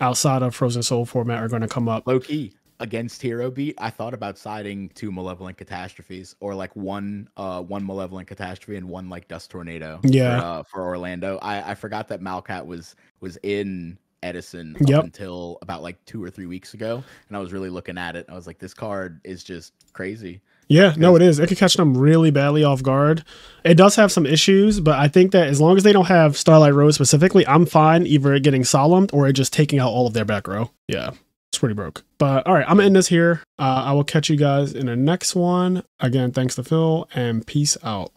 outside of Frozen Soul format are going to come up. Low key against Hero Beat, I thought about siding two Malevolent Catastrophes or like one uh one Malevolent Catastrophe and one like Dust Tornado. Yeah. For, uh, for Orlando, I I forgot that Malcat was was in Edison yep. up until about like two or three weeks ago, and I was really looking at it. I was like, this card is just crazy. Yeah, no, it is. It could catch them really badly off guard. It does have some issues, but I think that as long as they don't have Starlight Rose specifically, I'm fine either getting solemn or just taking out all of their back row. Yeah. Pretty broke. But all right, I'm gonna end this here. Uh, I will catch you guys in the next one. Again, thanks to Phil and peace out.